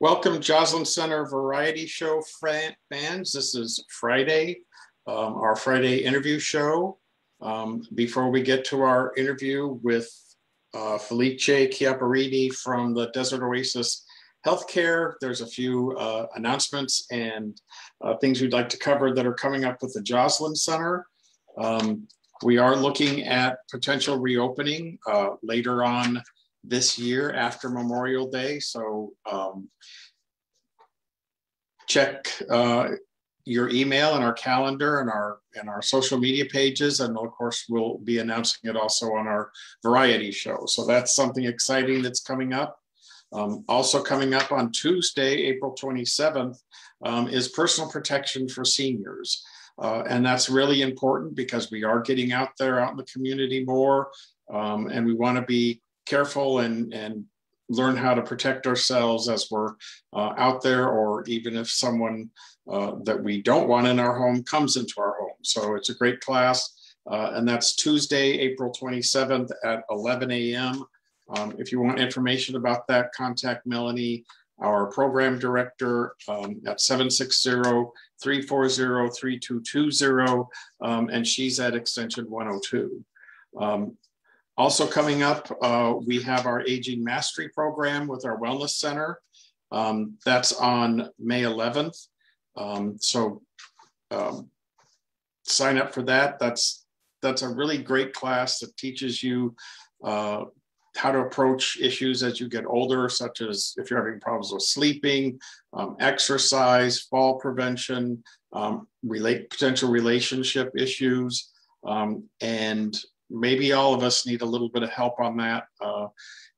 Welcome, Joslyn Center Variety Show fans. This is Friday, um, our Friday interview show. Um, before we get to our interview with uh, Felice Chiaparini from the Desert Oasis Healthcare, there's a few uh, announcements and uh, things we'd like to cover that are coming up with the Joslyn Center. Um, we are looking at potential reopening uh, later on this year after Memorial Day. So um, check uh, your email and our calendar and our and our social media pages, and of course we'll be announcing it also on our variety show. So that's something exciting that's coming up. Um, also coming up on Tuesday, April 27th, um, is personal protection for seniors. Uh, and that's really important because we are getting out there out in the community more um, and we want to be careful and, and learn how to protect ourselves as we're uh, out there, or even if someone uh, that we don't want in our home comes into our home. So it's a great class. Uh, and that's Tuesday, April 27th at 11 a.m. Um, if you want information about that, contact Melanie, our program director, um, at 760 340 3220, um, and she's at extension 102. Um, also coming up, uh, we have our Aging Mastery Program with our Wellness Center. Um, that's on May 11th. Um, so um, sign up for that. That's that's a really great class that teaches you uh, how to approach issues as you get older, such as if you're having problems with sleeping, um, exercise, fall prevention, um, relate potential relationship issues, um, and maybe all of us need a little bit of help on that uh,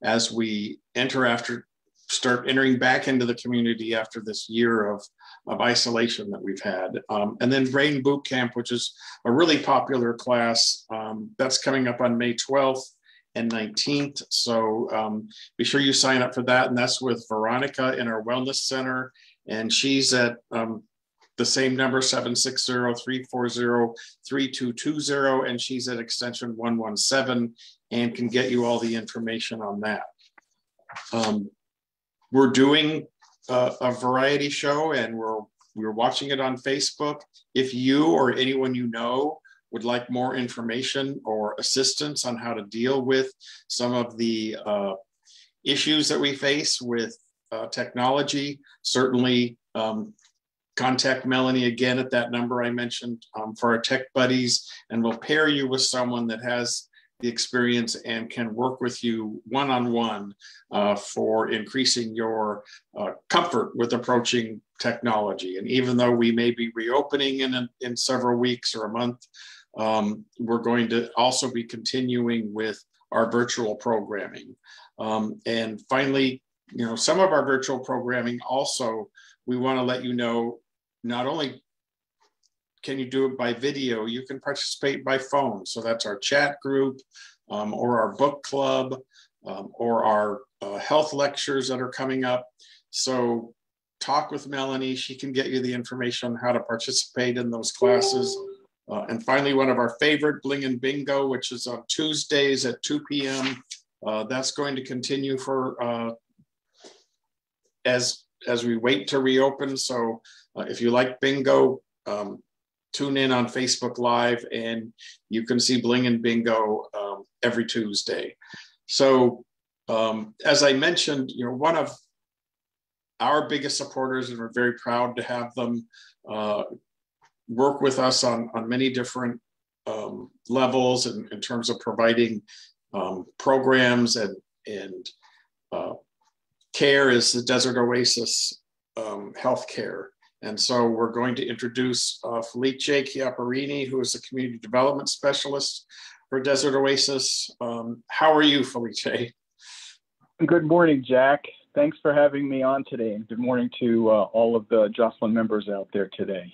as we enter after start entering back into the community after this year of, of isolation that we've had. Um, and then Brain Boot Camp, which is a really popular class, um, that's coming up on May 12th and 19th. So um, be sure you sign up for that. And that's with Veronica in our Wellness Center. And she's at um, the same number 760-340-3220 and she's at extension 117 and can get you all the information on that. Um, we're doing a, a, variety show and we're we're watching it on facebook. If you or anyone you know would like more information or assistance on how to deal with some of the uh, issues that we face with uh, technology certainly um, contact Melanie again at that number I mentioned um, for our tech buddies, and we'll pair you with someone that has the experience and can work with you one on one for increasing your uh, comfort with approaching technology. And even though we may be reopening in, a, in several weeks or a month, um, we're going to also be continuing with our virtual programming. Um, and finally, you know, some of our virtual programming also, we want to let you know not only can you do it by video, you can participate by phone. So that's our chat group um, or our book club um, or our uh, health lectures that are coming up. So talk with Melanie. She can get you the information on how to participate in those classes. Uh, and finally, one of our favorite, Bling and Bingo, which is on Tuesdays at 2 p.m. Uh, that's going to continue for uh, as as we wait to reopen. So uh, if you like bingo, um, tune in on Facebook Live and you can see Bling and Bingo um, every Tuesday. So um, as I mentioned, you know, one of our biggest supporters, and we're very proud to have them uh, work with us on, on many different um, levels in, in, terms of providing um, programs and, and uh, care is the Desert Oasis um, Healthcare. And so we're going to introduce uh, Felice Chiaparini, who is a community development specialist for Desert Oasis. Um, how are you, Felice? Good morning, Jack. Thanks for having me on today. And good morning to uh, all of the Joslyn members out there today.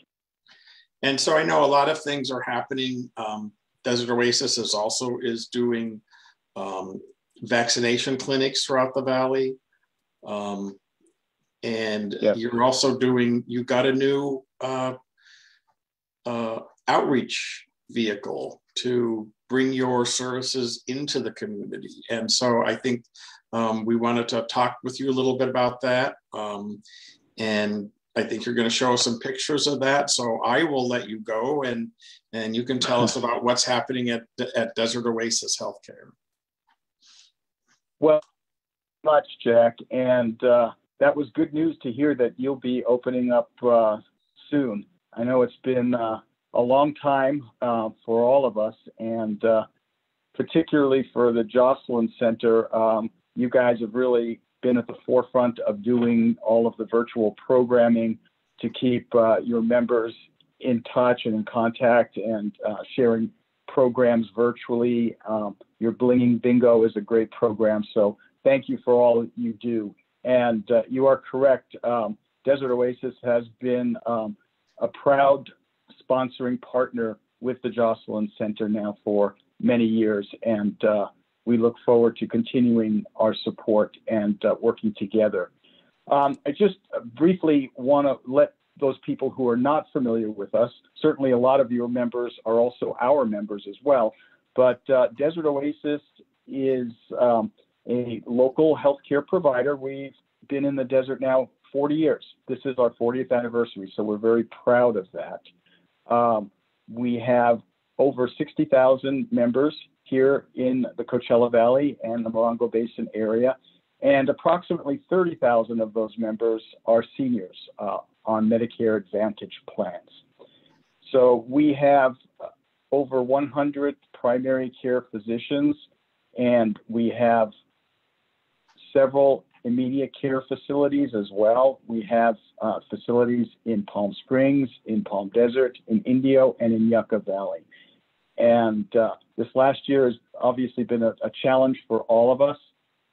And so I know a lot of things are happening. Um, Desert Oasis is also is doing um, vaccination clinics throughout the valley. Um, and yeah. you're also doing, you got a new uh, uh, outreach vehicle to bring your services into the community. And so I think um, we wanted to talk with you a little bit about that. Um, and I think you're going to show us some pictures of that. So I will let you go and and you can tell us about what's happening at at Desert Oasis Healthcare. Well, much Jack, and uh, that was good news to hear that you'll be opening up uh, soon. I know it's been uh, a long time uh, for all of us, and uh, particularly for the Joslyn Center. Um, you guys have really been at the forefront of doing all of the virtual programming to keep uh, your members in touch and in contact and sharing programs virtually. Um, your Blinging Bingo is a great program, so thank you for all that you do. And uh, you are correct. Um, Desert Oasis has been um, a proud sponsoring partner with the Joslyn Center now for many years, and uh, we look forward to continuing our support and uh, working together. Um, I just briefly want to let those people who are not familiar with us, certainly a lot of your members are also our members as well, but uh, Desert Oasis is um, a local healthcare provider. We've been in the desert now 40 years. This is our 40th anniversary, so we're very proud of that. Um, we have over 60,000 members here in the Coachella Valley and the Morongo Basin area, and approximately 30,000 of those members are seniors uh, on Medicare Advantage plans. So we have uh, over 100 primary care physicians, and we have several immediate care facilities as well. We have uh, facilities in Palm Springs, in Palm Desert, in Indio, and in Yucca Valley. And uh, this last year has obviously been a, a challenge for all of us,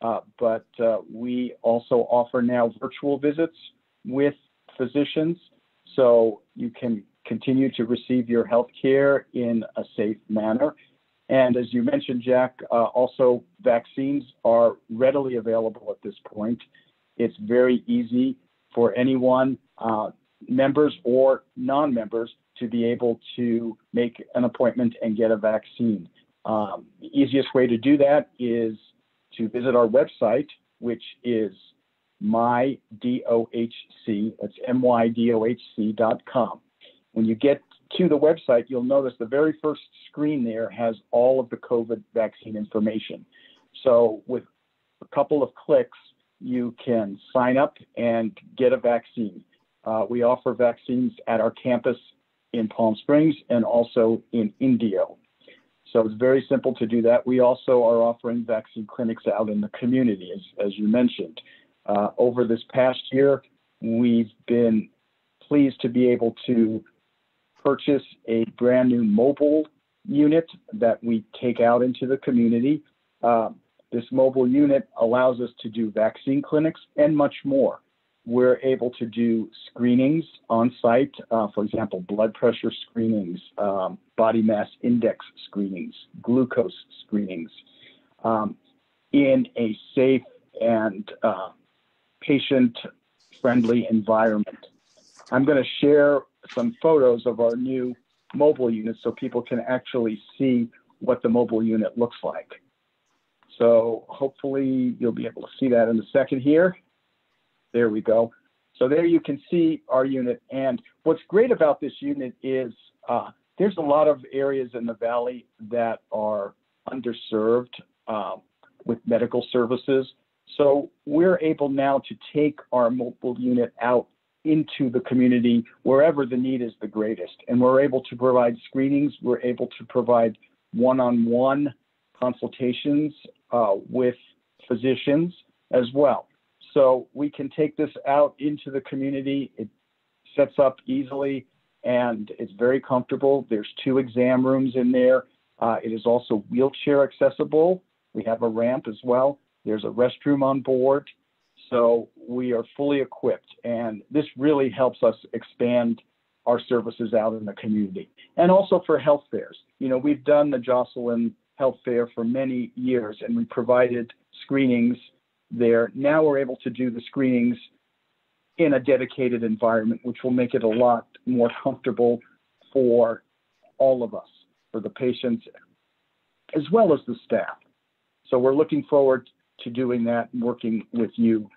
uh, but uh, we also offer now virtual visits with physicians so you can continue to receive your health care in a safe manner. And as you mentioned, Jack, uh, also vaccines are readily available at this point. It's very easy for anyone, uh, members or non members, to be able to make an appointment and get a vaccine. Um, the easiest way to do that is to visit our website, which is mydohc, that's M-Y-D-O-H-C dot com. When you get to the website, you'll notice the very first screen there has all of the COVID vaccine information. So with a couple of clicks, you can sign up and get a vaccine. Uh, we offer vaccines at our campus in Palm Springs and also in Indio. So it's very simple to do that. We also are offering vaccine clinics out in the community, as, as you mentioned. Uh, over this past year, we've been pleased to be able to purchase a brand new mobile unit that we take out into the community. Uh, this mobile unit allows us to do vaccine clinics and much more we're able to do screenings on site, uh, for example, blood pressure screenings, um, body mass index screenings, glucose screenings, um, in a safe and uh, patient friendly environment. I'm going to share some photos of our new mobile unit so people can actually see what the mobile unit looks like. So hopefully you'll be able to see that in a second here. There we go. So there you can see our unit. And what's great about this unit is uh, there's a lot of areas in the valley that are underserved uh, with medical services. So we're able now to take our mobile unit out into the community wherever the need is the greatest. And we're able to provide screenings, we're able to provide one on one consultations uh, with physicians as well. So we can take this out into the community. It sets up easily and it's very comfortable. There's two exam rooms in there. Uh, it is also wheelchair accessible. We have a ramp as well. There's a restroom on board. So we are fully equipped. And this really helps us expand our services out in the community. And also for health fairs. You know, we've done the Joslyn Health Fair for many years and we provided screenings there. Now we're able to do the screenings in a dedicated environment, which will make it a lot more comfortable for all of us, for the patients, as well as the staff. So we're looking forward to doing that and working with you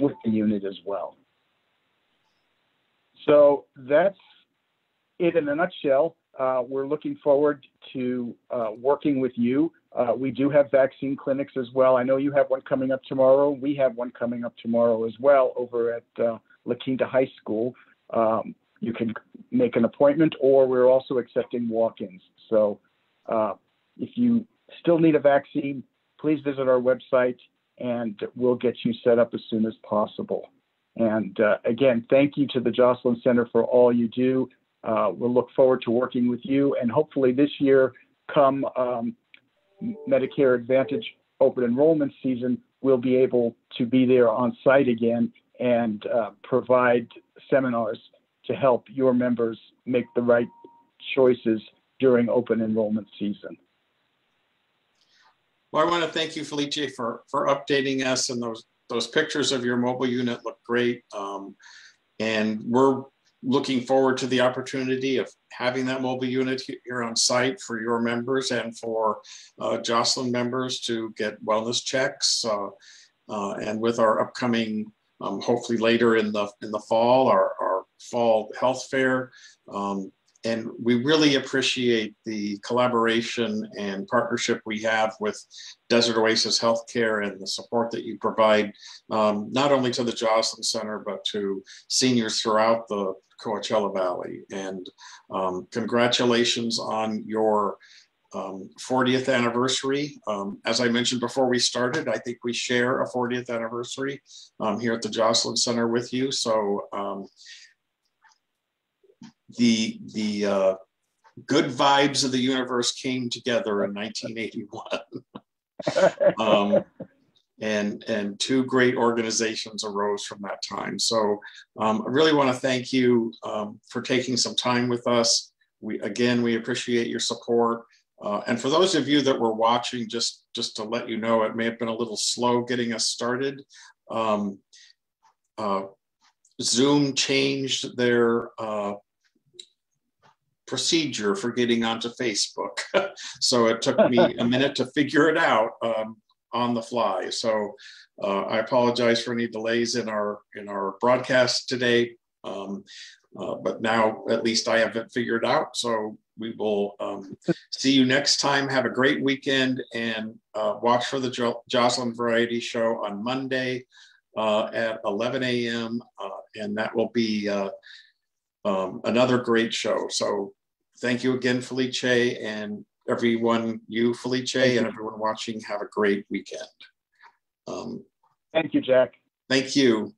with the unit as well. So that's it in a nutshell. Uh, we're looking forward to uh, working with you. Uh, we do have vaccine clinics as well. I know you have one coming up tomorrow. We have one coming up tomorrow as well over at uh, La Quinta High School. Um, you can make an appointment, or we're also accepting walk-ins. So uh, if you still need a vaccine, please visit our website, and we'll get you set up as soon as possible. And uh, again, thank you to the Joslyn Center for all you do. Uh, we'll look forward to working with you, and hopefully this year, come um, Medicare Advantage open enrollment season, we'll be able to be there on site again and uh, provide seminars to help your members make the right choices during open enrollment season. Well, I want to thank you, Felice, for, for updating us and those, those pictures of your mobile unit look great. Um, and we're looking forward to the opportunity of having that mobile unit here on site for your members and for uh, Joslyn members to get wellness checks. Uh, uh, and with our upcoming, um, hopefully later in the in the fall, our, our fall health fair, um, and we really appreciate the collaboration and partnership we have with Desert Oasis Healthcare and the support that you provide, um, not only to the Joslyn Center, but to seniors throughout the Coachella Valley. And um, congratulations on your um, 40th anniversary. Um, as I mentioned before we started, I think we share a 40th anniversary um, here at the Joslyn Center with you. So um, the the uh, good vibes of the universe came together in 1981. um, and and two great organizations arose from that time. So um, I really want to thank you um, for taking some time with us. We again we appreciate your support. Uh, and for those of you that were watching, just just to let you know, it may have been a little slow getting us started. Um, uh, Zoom changed their uh, procedure for getting onto Facebook. so it took me a minute to figure it out um, on the fly. So uh, I apologize for any delays in our in our broadcast today. Um, uh, but now at least I have it figured out. So we will um, see you next time. Have a great weekend and uh, watch for the jo- Joslyn Variety Show on Monday uh, at 11 a.m. Uh, and that will be uh, um, another great show. So thank you again, Felice, and everyone, you, Felice, and everyone watching, have a great weekend. Um, thank you, Jack. Thank you.